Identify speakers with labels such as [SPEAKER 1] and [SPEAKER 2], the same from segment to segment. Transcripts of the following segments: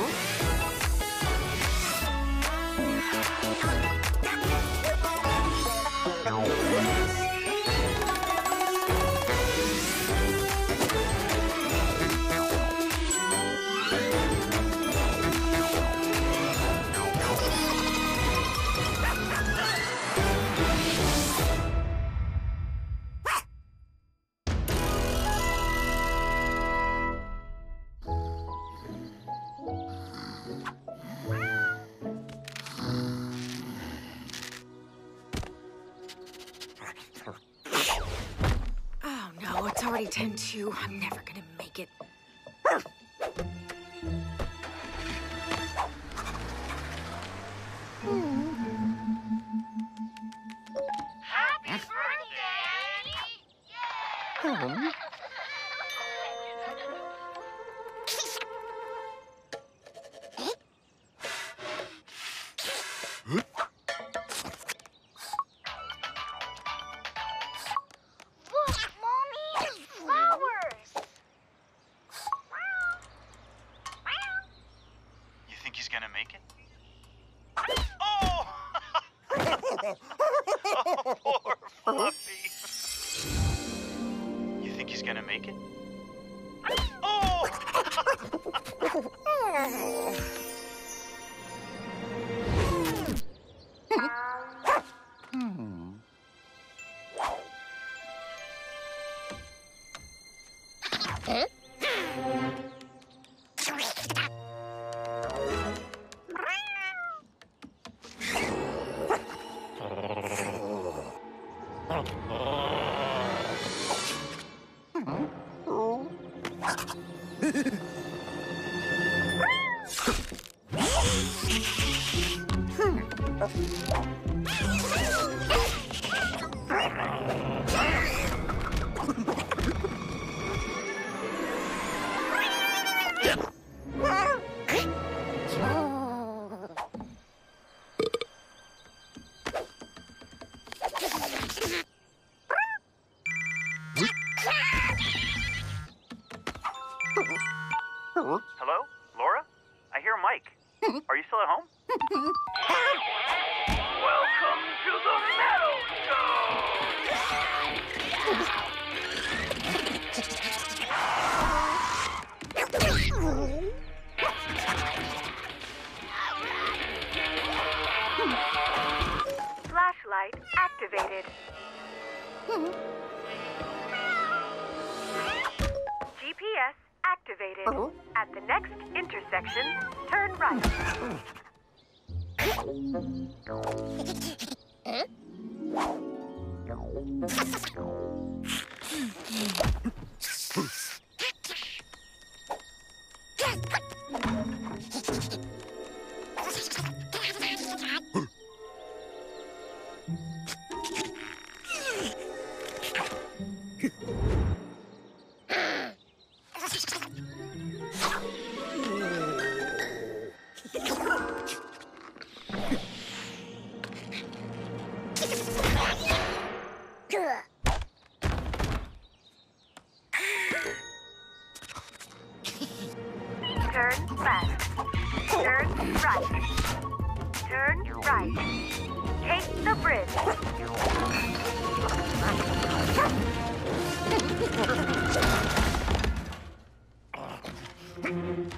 [SPEAKER 1] know. Uh-huh.
[SPEAKER 2] You think he's gonna make it? Oh.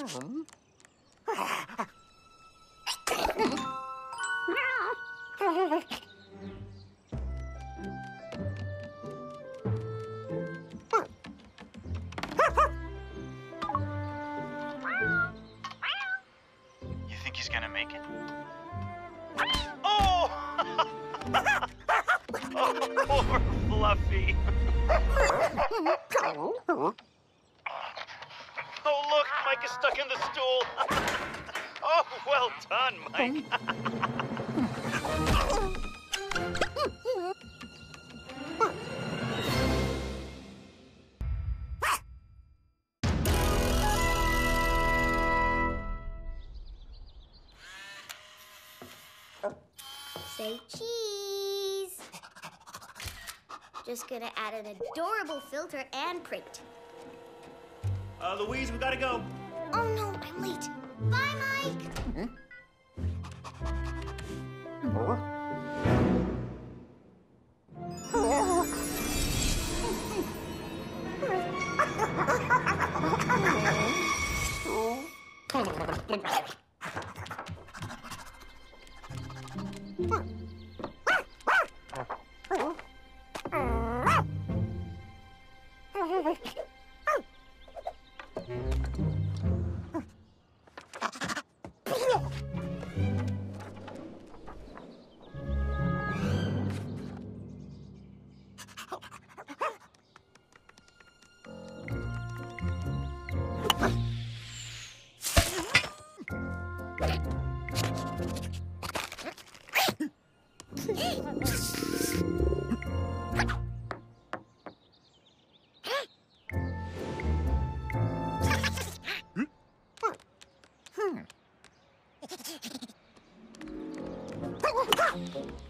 [SPEAKER 3] Mm-hmm. Just gonna add an adorable filter and print.
[SPEAKER 1] Uh, Louise, we gotta go.
[SPEAKER 3] Oh no, I'm late. Bye, Mike. -hmm. Huh.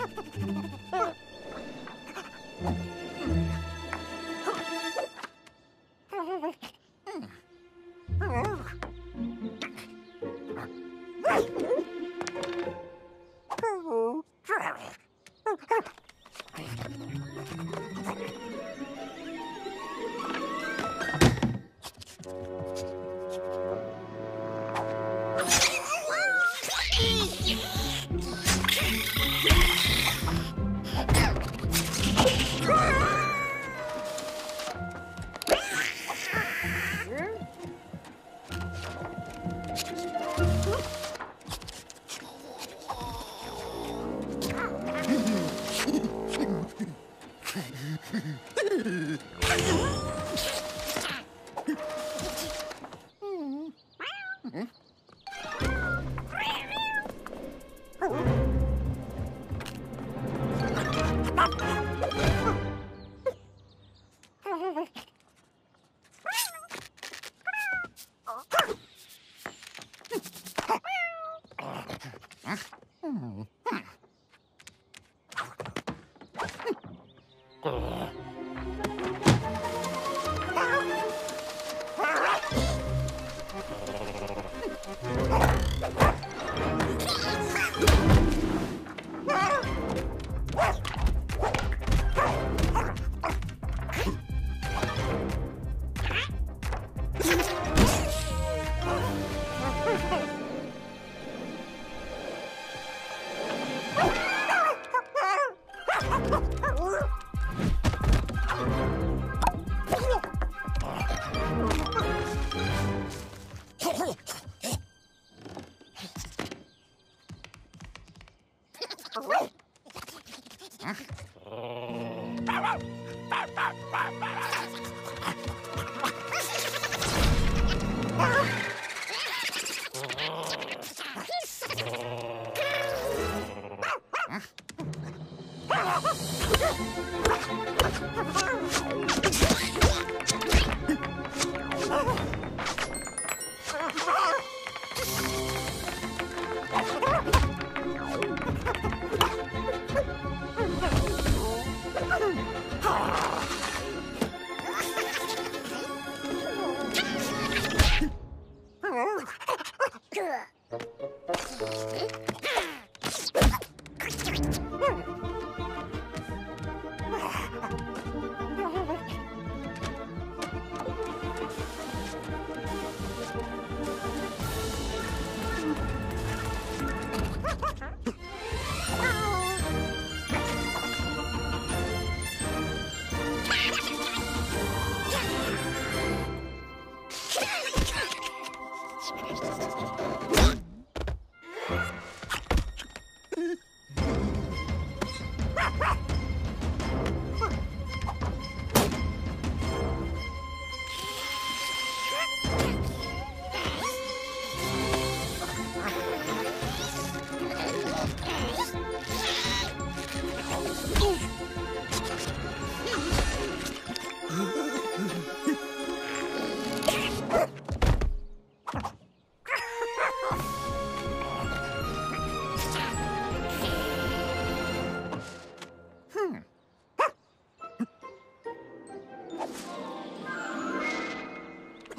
[SPEAKER 3] Ha ha ha ha!
[SPEAKER 4] There hmm. hmm. hmm. You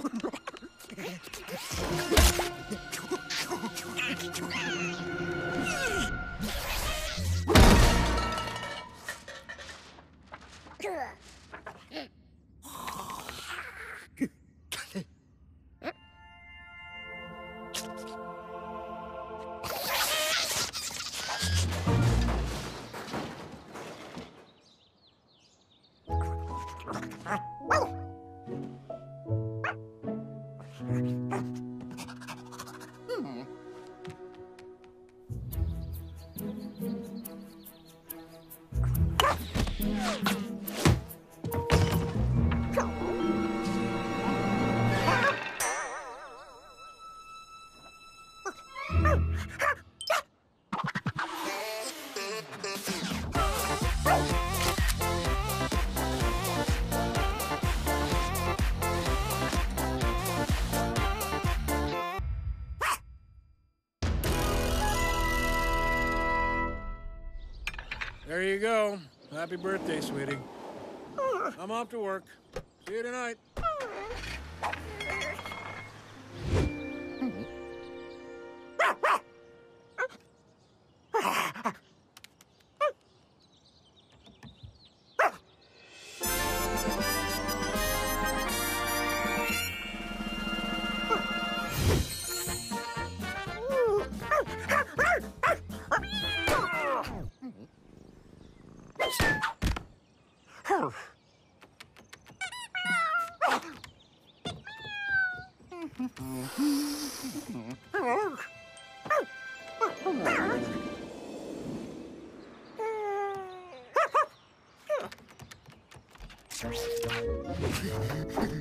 [SPEAKER 4] Oh, my God. Go. Happy birthday, sweetie. I'm off to work. See you tonight.
[SPEAKER 3] Ha ha ha ha!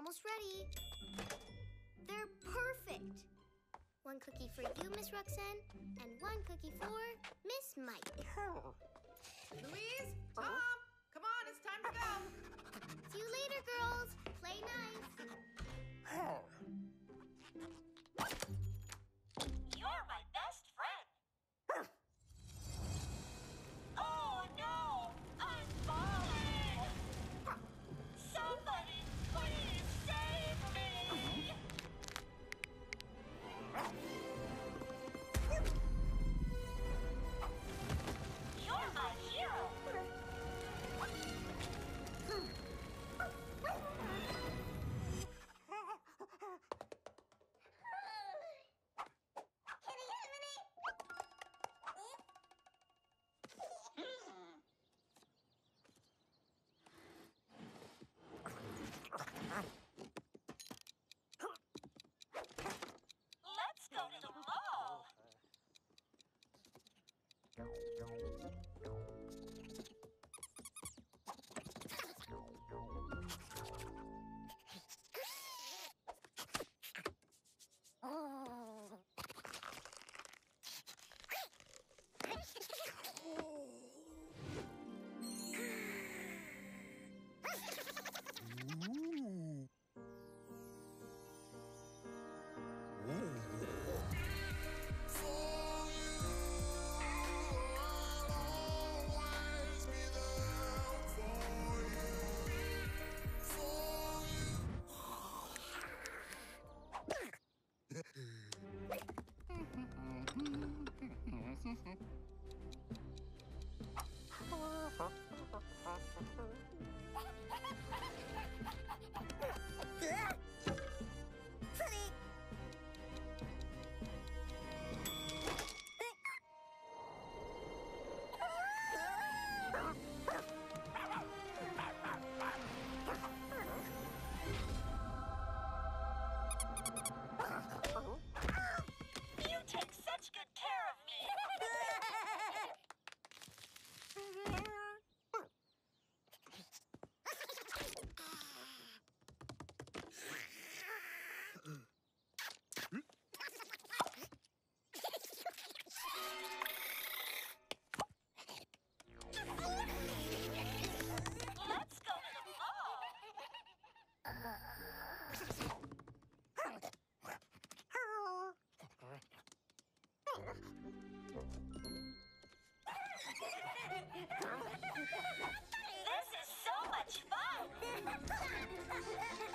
[SPEAKER 3] Almost ready. They're perfect. One cookie for you, Miss Roxanne, and one cookie for Miss Mike.
[SPEAKER 5] Louise, Tom, come on, it's time to go.
[SPEAKER 3] See you later, girls. Play nice.
[SPEAKER 6] This is so much fun!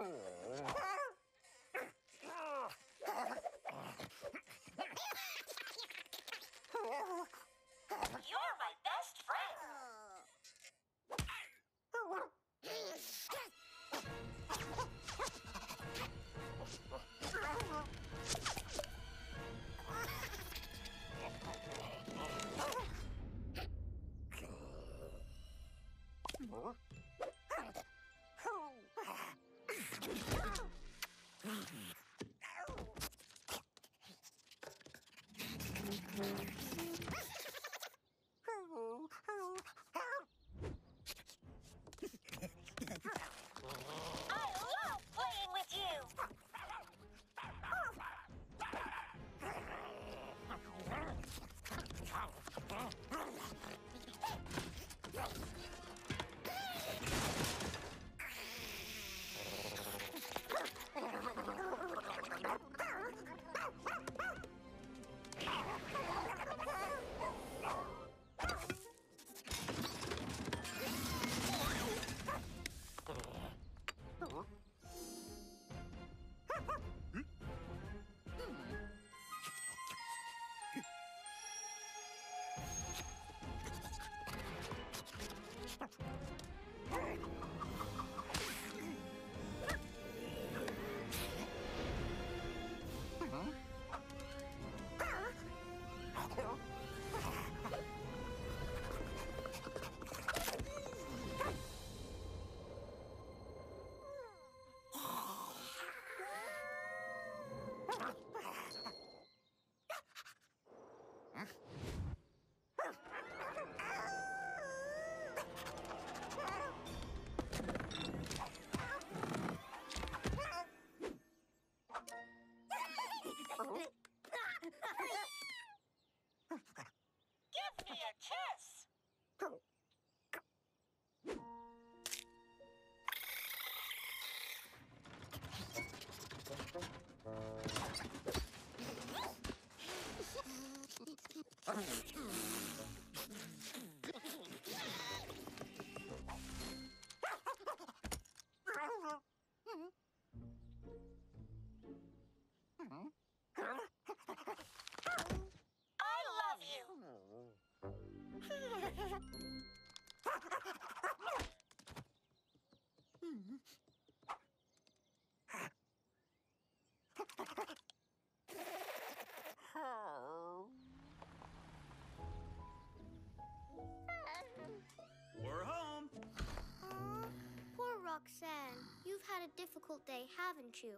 [SPEAKER 6] You're Ах! I love you.
[SPEAKER 3] Roxanne. You've had a difficult day, haven't you?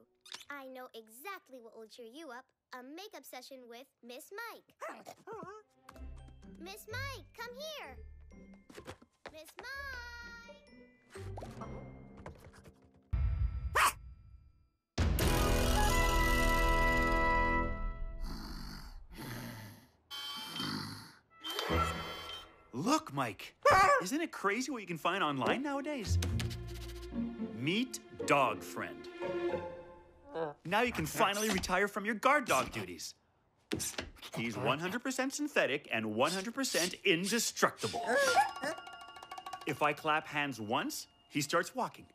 [SPEAKER 3] I know exactly what will cheer you up. A makeup session with Miss Mike. Miss Mike, come here. Miss Mike.
[SPEAKER 1] Look, Mike. Isn't it crazy what you can find online nowadays? Meet Dog Friend. Now you can finally retire from your guard dog duties. He's 100% synthetic and 100% indestructible. If I clap hands once, he starts walking.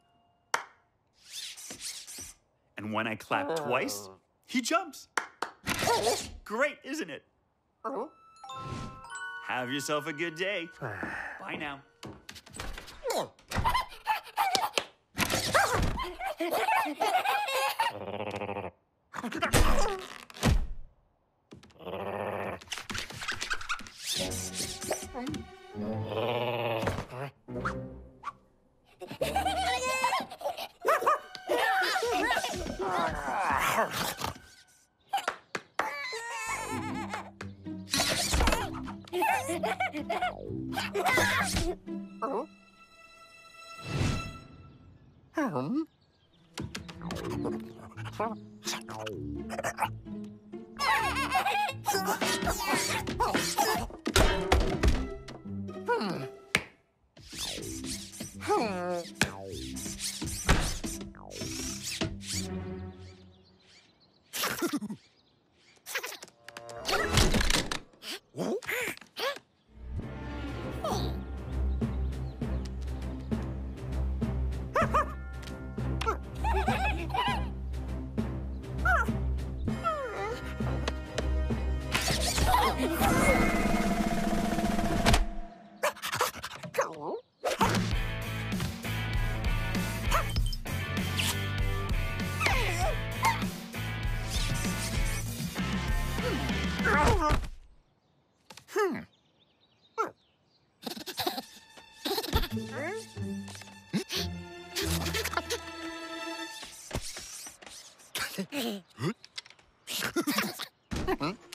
[SPEAKER 1] And when I clap twice, he jumps. Great, isn't it? Have yourself a good day. Bye now. Oh. Huh? Hmm?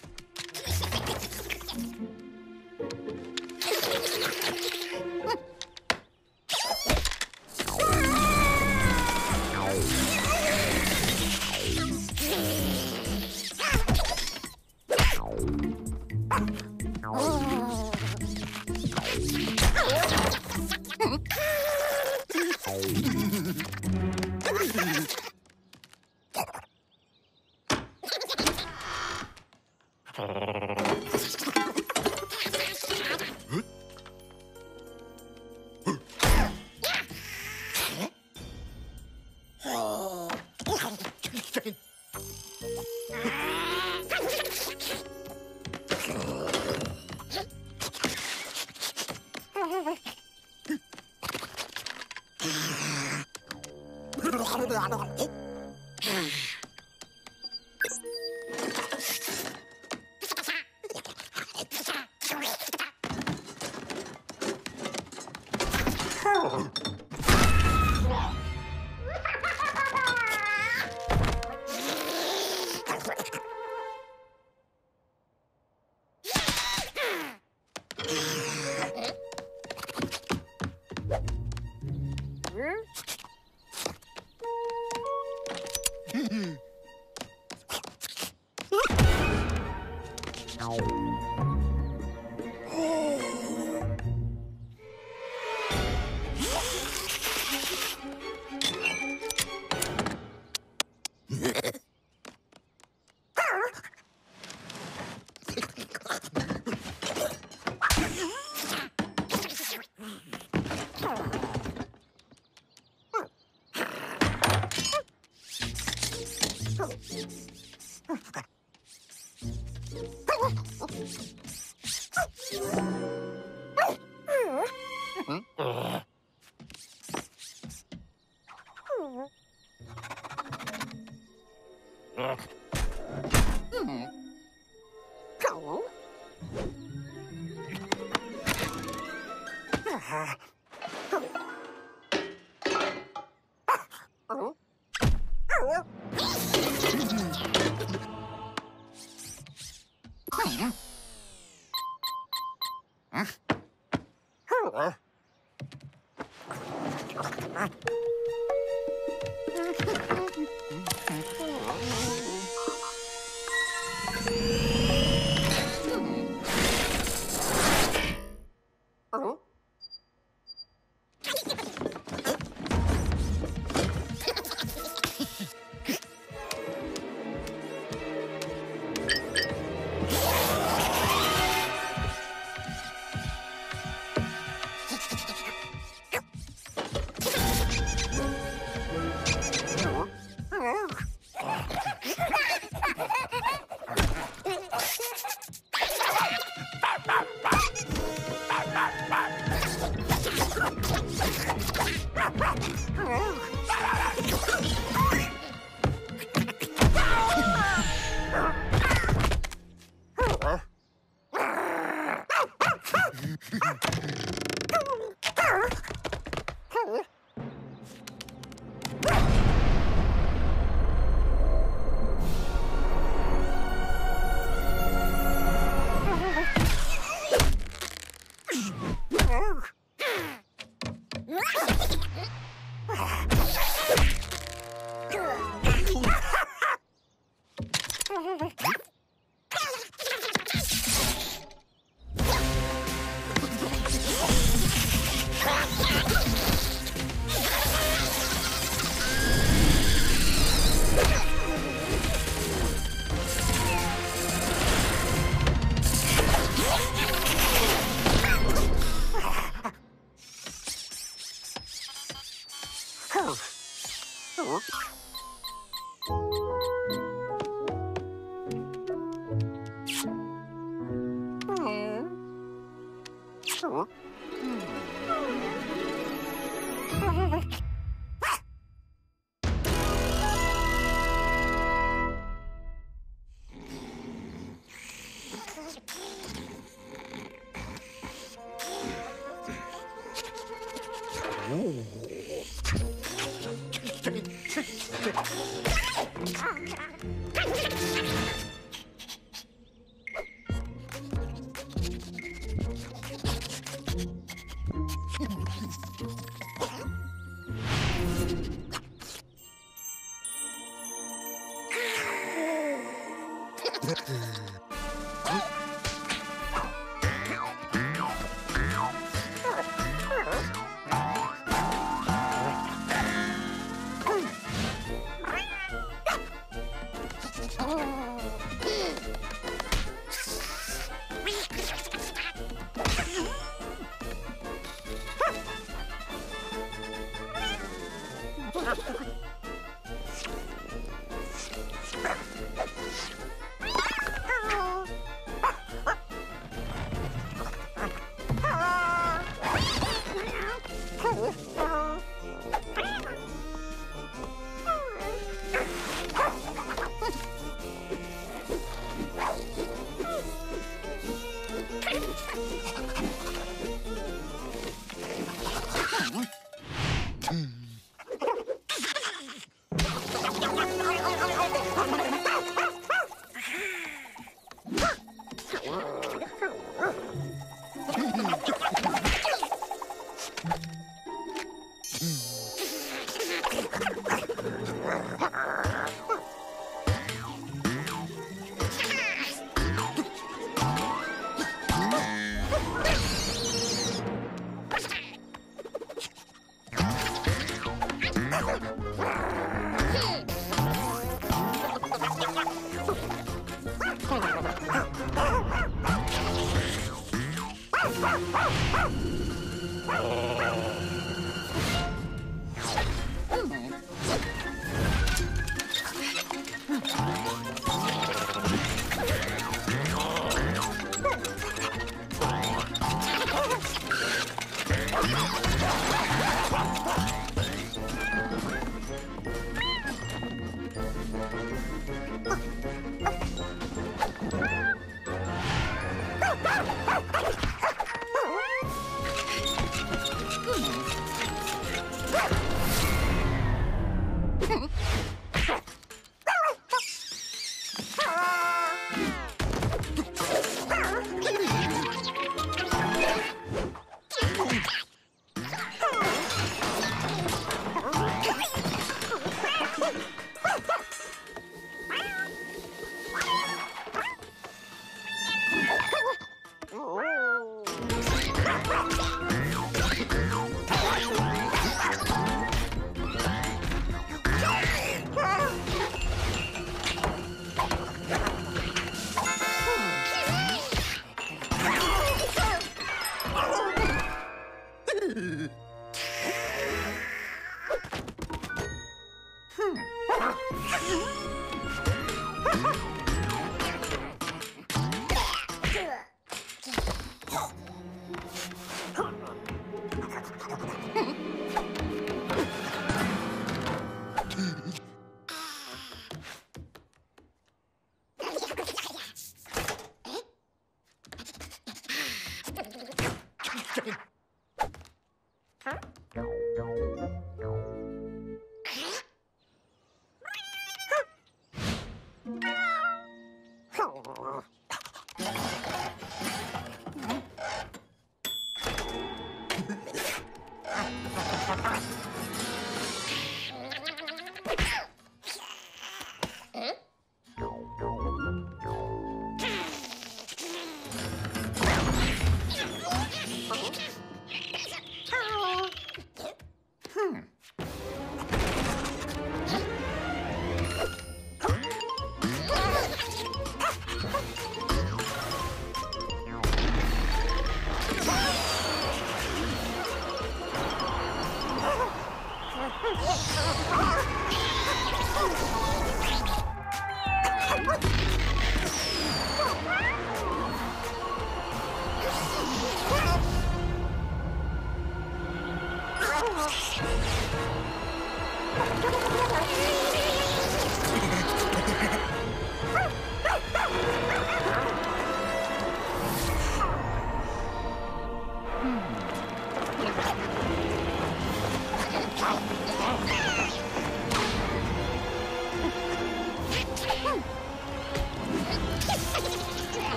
[SPEAKER 1] Mm-hmm.